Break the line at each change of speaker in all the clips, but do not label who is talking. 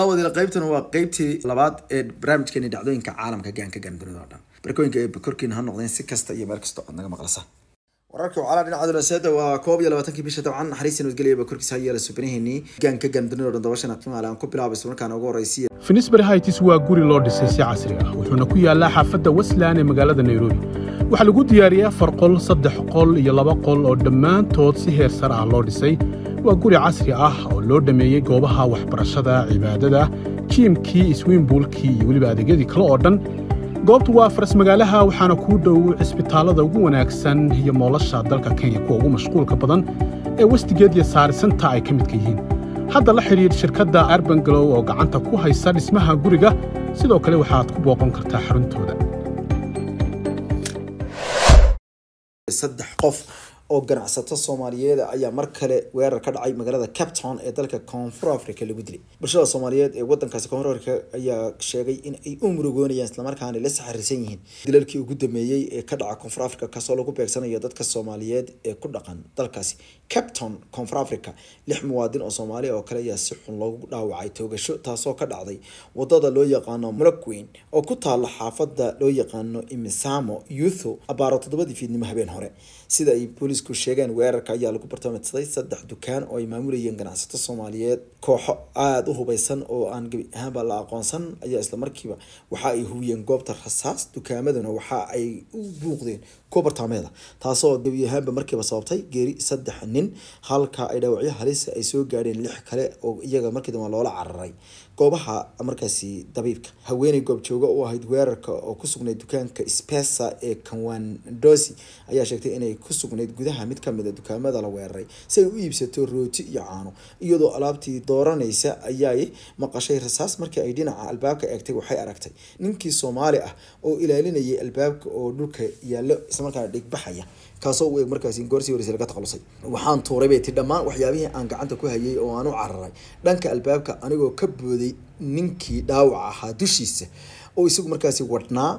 daawadiila qaybtan waa qaybtii labaad ee barnaamijkeeni dhacdooyinka caalamka gaanka gaandunida oo dhan barkooyinka ee korkiina ha noqdeen si kasta iyo meel kasta ood naga maqlasaan wararka wacala dhinaca dulasada waa koob iyo labaatankii bisha dabcan naxariis nabadgelya korkiisa ha yeela subinaheenii gaanka gaandunida oo dhan dabashana qiimaale aan ku bilaabay islamarkaana ugu horeysiya
finisbury hights waa guri loo dhisay si casri ah wuxuuna ku yaallaa xaafadda westland ee magaalada nairobi waxaa lagu diyaariyey afar qol saddex qol iyo laba qol oo dhammaantood si heer sare ah loo dhisay waa guri casri ah oo loo dhammeeyey goobaha waxbarashada cibaadada jiimkii iswiinbuulkii iyo weliba adeegyadii kale oo dhan. Goobtu waa faras magaalaha waxaana kuu dhow cisbitaallada ugu wanaagsan iyo moolasha dalka kenya kuwa ugu mashquulka badan ee westigeed iyo saarisanta ay ka midka yihiin. Hadda la xidhiidh shirkadda arbangalow oo gacanta ku haysa dhismaha guriga sidoo kale waxaad ku booqan kartaa xaruntooda
oo ganacsato soomaaliyeed ayaa mar kale weerar ka dhacay magaalada cape town ee dalka koonfur africa lagu dilay. Bulshada soomaaliyeed ee wadankaasi koonfur africa ayaa sheegay in ay u murugoonayaan islamarkaana la saxarisan yihiin dilalkii ugu dameeyey ee ka dhaca koonfur africa kaasoo lagu beegsanayo dadka soomaaliyeed ee ku dhaqan dalkaasi. Cape town koonfur africa lix muwaadin oo soomaaliya oo kale ayaa si xun loogu dhaawacay toogasho taasoo ka dhacday waddada loo yaqaano moloquin oo ku taala xaafada loo yaqaano imisamo yutho abaaro toddobadii fiidnimo habeen hore. Sida ay boolisku sheegeen weerarka ayaa lagu bartamaedsaday saddex dukaan oo ay maamulayeen ganacsato soomaaliyeed. Kooxo aada u hubeysan oo aan gebi ahaanba la aqoonsan ayaa islamarkiiba waxa ay hubiyeen goobta rasaas dukaamaduna waxa ay u buuqdeen kuwa bartaameeda taasoo gebi ahaanba markiiba sababtay geeri saddex nin halka ay dhaawacyo halisa ay soo gaadheen lix kale oo iyaga markii dambe loola cararay. Goobaha markaasi dabiibka haweeney goobjooga u ahayd weerarka oo ku sugnayd dukaanka spesa ee kanwandosi ayaa sheegtay inay ku sugnayd gudaha mid ka mid a dukaamada la weeraray si ay u iibsato rooti iyo caano. Iyadoo alaabtii dooranaysa ayay maqashay rasaas markii ay dhinaca albaabka eegtay waxay aragtay ninkii soomaali ah oo ilaalinayay albaabka oo dhulka yaallo islamarkaana dhigbaxaya kaasoo u eeg markaasi goorsii horeysa laga takhalusay. Waxaan tuuray bay ti dhammaan waxyaabihii aan gacanta ku hayay oo aan u cararay dhanka albaabka anigoo ka booday ninkii dhaawac ahaa dushiisa oo isagu markaasi wadhnaa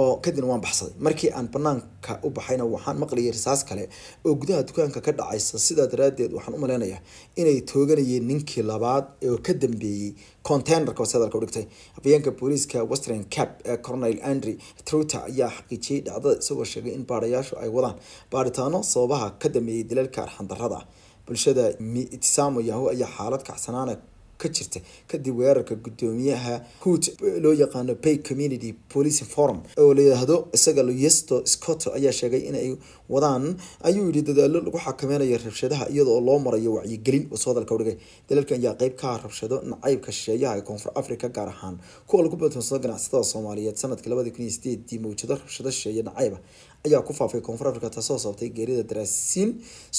oo kadibna waan baxsaday. Markii aan banaanka u baxayna waxaan maqlayay rasaas kale oo gudaha dukaanka ka dhacaysa. Sidaa daraadeed waxaan u maleynayaa inay tooganayeen ninkii labaad oo ka dambeeyey containerka hoose hadalka udhigtay afayeenka booliiska western cap ee cornel andre truter ayaa xaqiijiyey dhacdada isagoo sheegay in baadhayaashu ay wadaan baadhitaano sababaha ka dambeeyey dilalka arxandarada bulshada mitisamo yahu ayaa xaalad kacsanaana ka jirta. Kadib weerarka gudoomiyaha hoot loo yaqaano bay community police forum oo la yidhaahdo isaga loyesto scott ayaa sheegay in ay wadaan. Ayuu yidhi dadaalo lagu xakameynayo rabshadaha iyadoo loo marayo wacyigelin soo hadalka udhigay dalalkan ayaa qeyb ka ah rabshado nacaybka shisheeyaha ee koonfur africa gaar ahaan kuwa lagu badoonsado ganacsatada soomaaliyeed sannadkii labadii kun iyo sideedii mawjado rabshado shisheeye nacayba ayaa ku faafay koonfur africa taasoo sababtay geerida daraasiin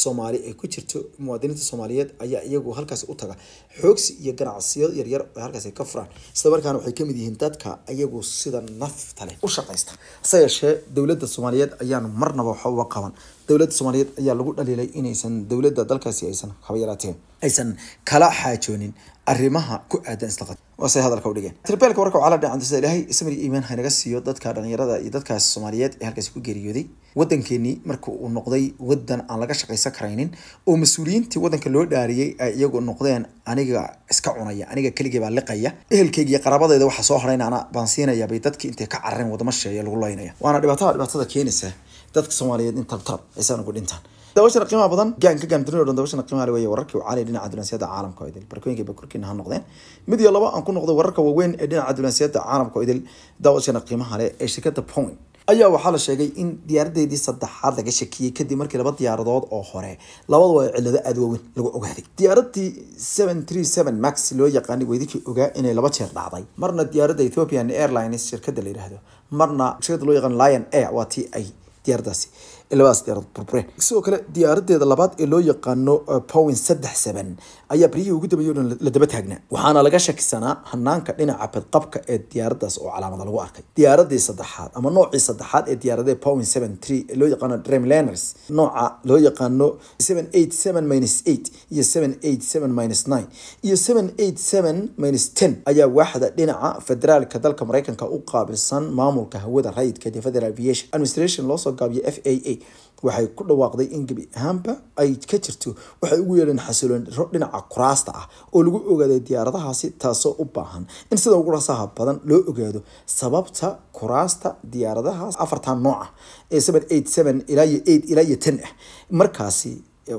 soomaali ee ku jirto muwaadiniinta soomaaliyeed ayaa iyagu halkaasi u taga. Xoogsi iyo ganacsiyo yaryar oo halkaasi ka furaan. Isla markaana waxay ka mid yihiin dadka iyagu sida nafta leh u shaqaysta. Hase yeeshee dowladda soomaaliyeed ayaan marnaba waxa uga qaban. Dowladda soomaaliyeed ayaa lagu dhaliilay inaysan dowladda dalkaasi aysan haba yaraateen aysan kala xaajoonin arrimaha ku aadan isla waase hadalka u dhigeen tirbeelka warka waxaa la dhacay sida ilaahay samir iimaan haynaga siiyo dadka dhalinyarada iyo dadkaas soomaaliyeed ee halkaasi ku geeriyooday. Wadankeenii marka uu noqday wadan aan laga shaqaysan karaynin oo mas'uuliyiintii wadanka loo dhaariyey ay iyagu noqdeen aniga iska cunaya aniga keligii baa liqaya. Ehelkeyga iyo qaraabadeeda waxa soo harayna ana baan siinaya bay dadkii intay ka carareen wadamo sheeya lagu laynaya. Waana dhibaatada dhibaatada keenaysa dadka soomaaliyeed in tabtab ugu dhintaan dabashana qiimaha badan gaanka gaamdunida o dhan dabashana qiimaha le weeye wararkii caali dhinaca dunansiyada caalamka oo idil. Barkooyinka bakurkiina ha noqdeen. Mid iyo laba aan ku noqday wararka waaweyn ee dhinaca dunansiyada caalamka oo idil dabashana qiimaha le ee shirkadda point. Ayaa waxaa la sheegay in diyaaradeedii saddexaad laga shakiyey kadib markii laba diyaaradood oo hore labaduba cillado aada waaweyn lagu ogaaday. Diyaaradii seven three seven max loo yaqaanay weydikii ogaa inay laba jeer dhacday. Marna diyaaradda ethiopian airlines shirkadda la yidhaahdo marna shirkadda loo yaqaan lion air waa tii ay diyaaradaasi sidoo kale diyaaradeeda labaad ee loo yaqaano powin saddex seven ayaa baryihii ugu dambeeyay la daba taagnaa waxaana laga shakisanaa hanaanka dhinaca badqabka ee diyaaradaas oo calaamada lagu arkay. Diyaaradii saddexaad ama noocii saddexaad ee diyaaradee powin seven three ee loo yaqaano dreamliners nooca loo yaqaano seven eight seven minus eight iyo seven eight seven minus nine iyo seven eight seven minus ten ayaa waaxda dhinaca federaalka dalka mareykanka u qaabilsan maamulka hawada rayidka ee federal aviation administration loosoo gaabiyo f a a waxay ku dhawaaqday in gebi ahaanba ay ka jirto. Waxay ugu yeedheen xasiloon diro dhinaca kuraasta ah oo lagu ogaaday diyaaradahaasi taasoo u baahan in sida ugu rasaha badan loo ogaado sababta kuraasta diyaaradahaas afartan nooca ee seven eight seven ilaa iyo eight ilaa iyo ten ah. Markaasi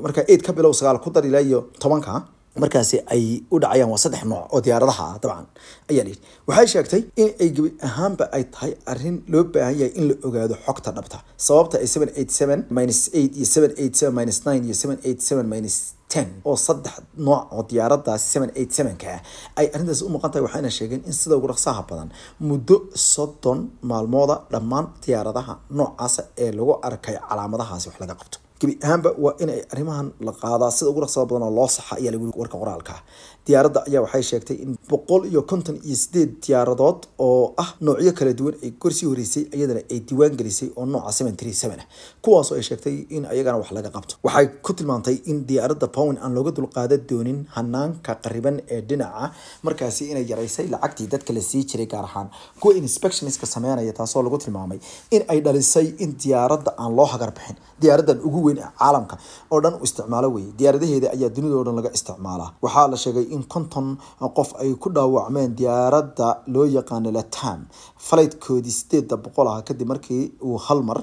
markaa eight ka bilow sagaal ku dar ilaa iyo tobanka markaasi ay u dhacayaan waa saddex nooc oo diyaaradaha ah dabcan. Ayaa layidhi waxay sheegtay in ay gebi ahaanba ay tahay arrin loo baahan yahay in la ogaado xogta dhabta sababta ay seven eight seven minus eight iyo seven eight seven minus nine iyo seven eight seven minus ten oo saddex nooc oo diyaaradaas seven eight sevenka ah ay arrintaasi u muuqan tahay waxayna sheegeen in sida ugu dhaqsaha badan muddo soddon maalmooda dhammaan diyaaradaha noocaasa ee lagu arkay calaamadahaasi wax laga qabto gebi ahaanba waa in ay arrimahan la qaadaa sida ugu dhaqsada badan oo loo saxa ayaa lagu warka qoraalka. Diyaaradda ayaa waxay sheegtay in boqol iyo konton iyo sideed diyaaradood oo ah noocyo kala duwan ay gorsii horeysay iyadana ay diiwaan gelisay oo nooca seven three seven ah. Kuwaasoo ay sheegtay in ayagana wax laga qabto. Waxay ku tilmaantay in diyaaradda pown aan looga dulqaadan doonin hanaanka qariban ee dhinaca markaasi inay yaraysay lacagtii dadka la sii jiray gaar ahaan kuwa inspectionska sameynaya taasoo lagu tilmaamay in ay dhalisay in diyaaradda aan loo hagar bixin. Diyaaradan ugu weyn ee caalamka. Oo dhan u isticmaalo weye diyaaradaheeda ayaa dunida oo dhan laga isticmaalaa waxaa la sheegay in konton qof ay ku dhaawacmeen diyaaradda loo yaqaano latam falaytkoodii sideeda boqol ah kadib markii uu hal mar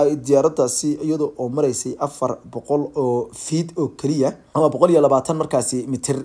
ay diyaaradaasi iyadoo oo maraysay afar boqol oo fiid oo keliya ama boqol iyo labaatan markaasi mitir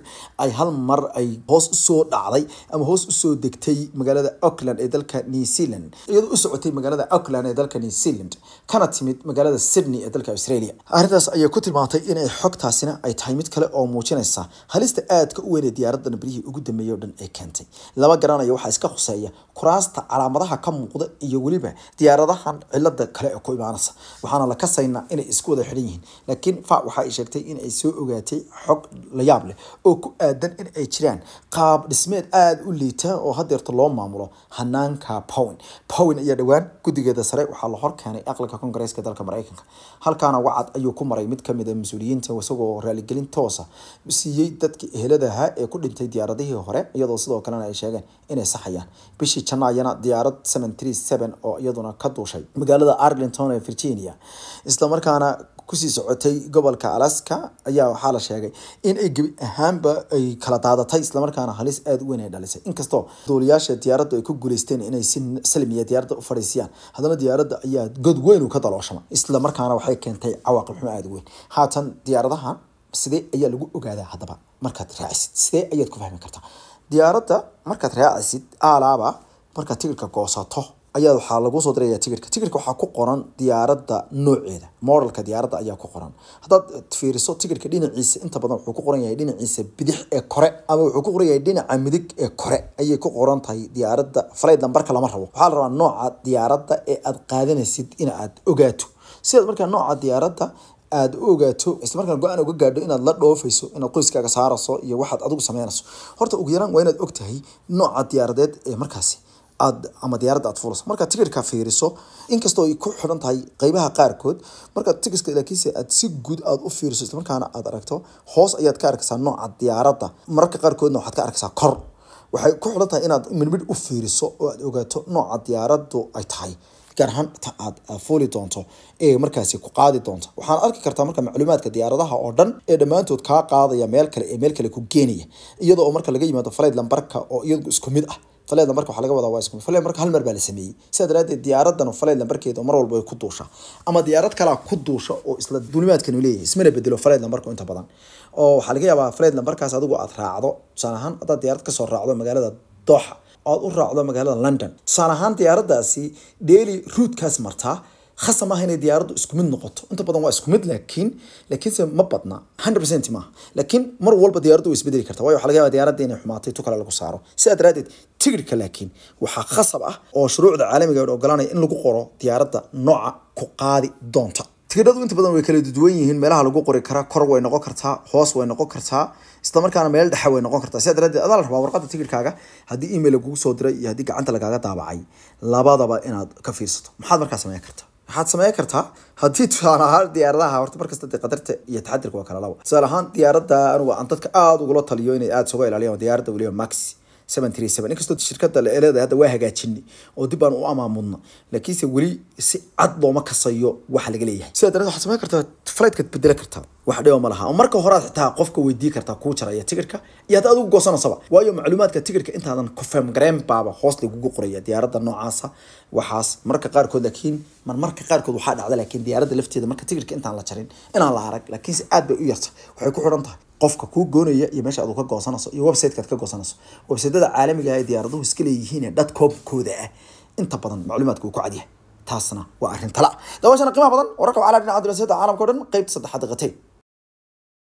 ay hal mar ay hoos u soo dhacday ama hoos u soo degtay magaalada auckland ee dalka new zealand iyadoo u socotay magaalada auckland ee dalka new zealand kana timid magaalada sydney ee dalka australia. Arrintaas ayay ku tilmaantay inay xogtaasina ay tahay mid kale oo muujinaysa halista aadka u weyn ee diyaaradan berihii ugu dambeeyay oo dhan ay keentay. Lama garanayo waxaa iska khuseeya kuraasta calaamadaha ka muuqda iyo weliba diyaaradahan cilada kale ee ku imaanaysa. Waxaana la kasaynaa inay isku wada xidhan yihiin laakiin fa waxa ay sheegtay in soo ogaatay xog la yaab leh oo ku aadan in ay jiraan qaab dhismeed aada u liita oo hadeerta loo maamulo hanaanka powen powen ayaa dhowaan guddigeeda sare waxaa la horkeenay aqalka kongareeska dalka mareykanka. Halkaana wacad ayuu ku maray mid ka mid a mas'uuliyiinta isagoo raaligelin toosa siiyey dadkii eheladaha ee ku dhintay diyaaradihii hore iyadoo sidoo kalena ay sheegeen inay saxayaan. Bishii janaayana diyaarad oo iyaduna ka duushay magaalada arlington ee virginia. Islamarkaana ku sii socotay gobolka alaska ayaa waxaa la sheegay in ay gebi ahaanba ay kala daadatay islamarkaana halis aada u weyn ay dhalisay. Inkastoo duuliyaasha diyaaradda ay ku guuleysteen inay si salmiya diyaaradda u fadhiisiyaan haddana diyaaradda ayaa god weyn ka dalooshama islamarkaana waxay keentay cawaaqib xumo aada u weyn. Haatan diyaaradahan sidee ayaa lagu ogaadaa haddaba? Markaad raacisid sidee ayaad ku fahmi kartaa? Diyaaradda markaad raacisid alaaba markaad tigirka goosato ayaa waxaa lagu soo diraya tigirka. Tigirka waxaa ku qoran diyaaradda nooceeda. Modelka diyaaradda ayaa ku qoran. Haddaad fiiriso tigirka dhinaciisa inta badan wuxuu ku qoran yahay dhinaciisa bidix ee kore ama wuxuu ku qoran yahay dhinaca midig ee kore. Ayay ku qoran tahay diyaaradda flight numberka lama rabo. Waxaa la rabaa nooca diyaaradda ee aad qaadanaysid in aad ogaato. Sidaad markaa nooca diyaaradda aada u ogaato islamarkaan go'aan uga gaadho inaad la dhoofayso inaad qoyskaaga saarayso iyo waxaad adigu sameynayso. Horta ugu yaraan waa inaad ogtahay nooca diyaaradeed ee markaasi aad ama diyaaradda aad fulayso markaad tigirka fiiriso inkastoo ay ku xidhan tahay qeybaha qaarkood markaad tigirka laakiinse aad si guud aad u fiiriso islamarkaana aad aragto hoos ayaad ka arkaysaa nooca diyaaradda. Mararka qaarkoodna waxaad ka arkaysaa kor. Waxay ku xidhan tahay inaad midmidh u fiiriso oo aad ogaato nooca diyaaraddu ay tahay gaar ahaan ta aad fuuli doonto ee markaasi ku qaadi doonto. Waxaan arki kartaa marka macluumaadka diyaaradaha oo dhan ee dhammaantood kaa qaadaya meel kale ee meel kale ku geenaya iyadoo marka laga yimaado flight lambarka oo iyadu isku mid ah flight lambarka waxaa laga wadaa waa isku lambarka hal mar baa la sameeyey. Sidaa daraadeed diyaaradan flight lambarkeeda mar walba ku duusha ama diyaarad kalaa ku duusha oo isla duulimaadkan uu leeyahay ismana bedelo flight lambarku inta badan. Oo waxaa laga yaabaa flight lambarkaas adigu aad raacdo tusaale ahaan haddaad diyaarad ka soo raacdo magaalada dooxa oad u raacdo magaalada london. Tusaale ahaan diyaaraddaasi daily ruutkaas martaa khasab maaha inay diyaaraddu isku mid noqoto. Inta badan waa isku mid laakiin laakiinse ma badna. hundred percent maaha laakiin mar walba diyaaraddu way isbedeli kartaa. Waayo waxaa laga yaabaa diyaaradda inay xumaatay tu kale lagu saaro. Sidaa daraadeed tigirka laakiin waxaa khasab ah oo shuruucda caalamiga ogolanaya in lagu qoro diyaaradda nooca ku qaadi doonta. Tigidhadu inta badan way kala duwan yihiin. Meelaha lagu qori karaa kor way noqon kartaa hoos way noqon kartaa isla meel dhexe way noqon kartaa. Sidaa daraadeed adaa la rabaa warqadda tigirkaaga haddii email lagugu soo diray iyo haddii gacanta lagaaga daabacay labadaba inaad ka fiirsato. Maxaad markaa sameyn kartaa waxaad sameyn kartaa haddii tusaale ahaan diyaaradaha horta markasta dee qadarta iyo taxadirka waa kala laba tusaale ahaan diyaaradda anigu aan dadka aada ugula taliyo inay aada isuga ilaaliyaan diyaaradda weliba maxi inkastoo shirkada la leedahay hadda waa hagaajinay oo dib baan u amaamudna laakiinse weli si cad looma kasayo waxa laga leeyahay. Sidaa darteed waxaad samayn kartaa flightkaad bedela kartaa. Wax dhiba ma laha. Marka horaad xitaa qofka weydii kartaa kuu jaraya tigirka iyo hadda adigu goosanaysaba waayo macluumaadka tigirka intaadan confirm gareen baaba hoos lagugu qoraya diyaaradda noocaasa waxaas marka qaarkood laakiin mar marka qaarkood waxaa dhacda laakiin diyaaradda lafteeda marka tigirka intaan la jarin inaan la arag laakiinse aad bay u yarta. Waxay ku xidhan tahay qofka kuu goonaya iyo meesha aad ka goosanayso iyo websitekaad ka goosanayso websiteda caalamiga ah ee diyaaraduhu iska leeyihiin ee dhatcomkooda ah. Inta badan macluumaadka uu ku cadyahay taasna waa arrin tala daawashana qiimaha badan. Wararka waxaa la dhinaca dibasada caalamka o dhan qeybta saddexaad qatay